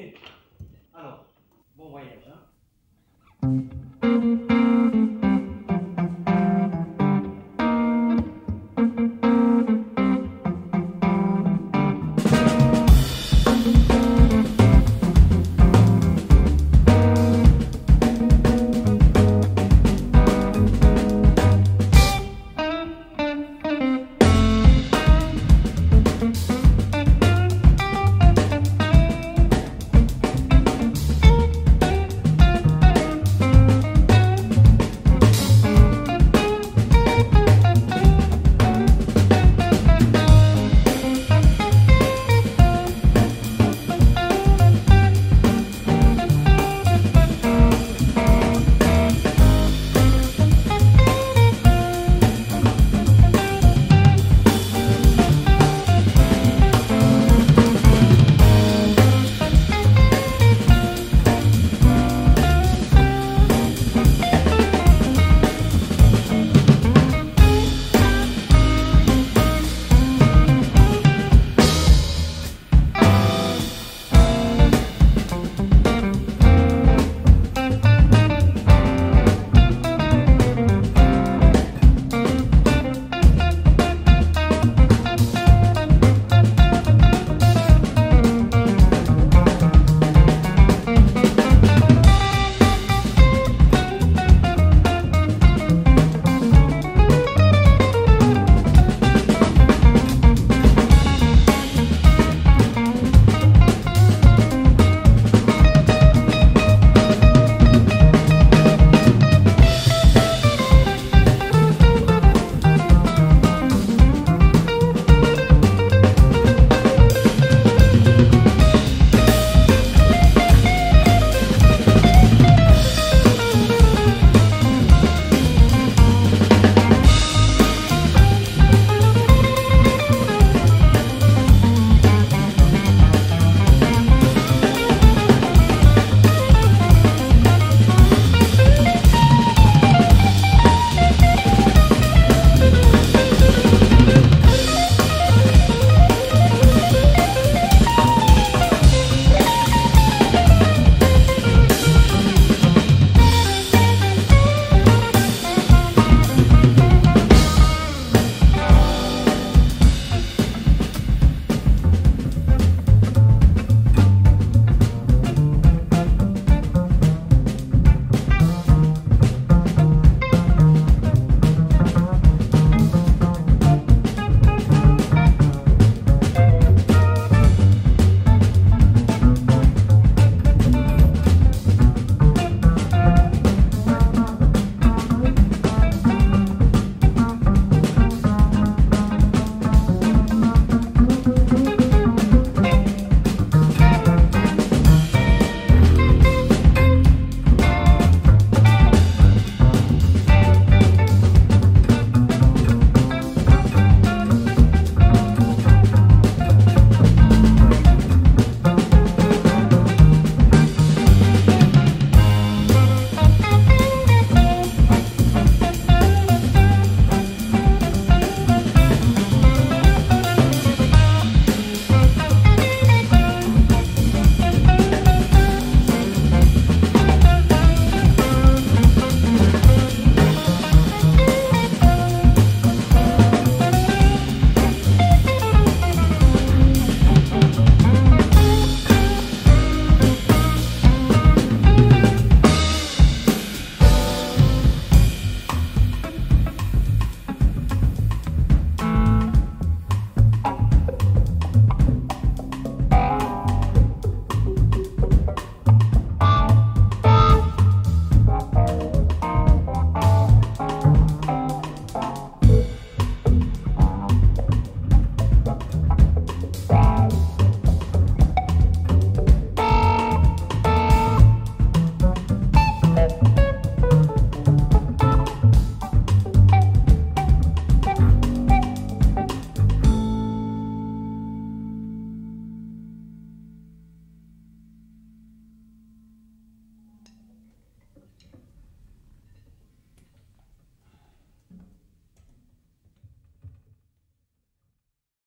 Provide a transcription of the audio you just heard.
Ok. Alors, bon voyage. Hein.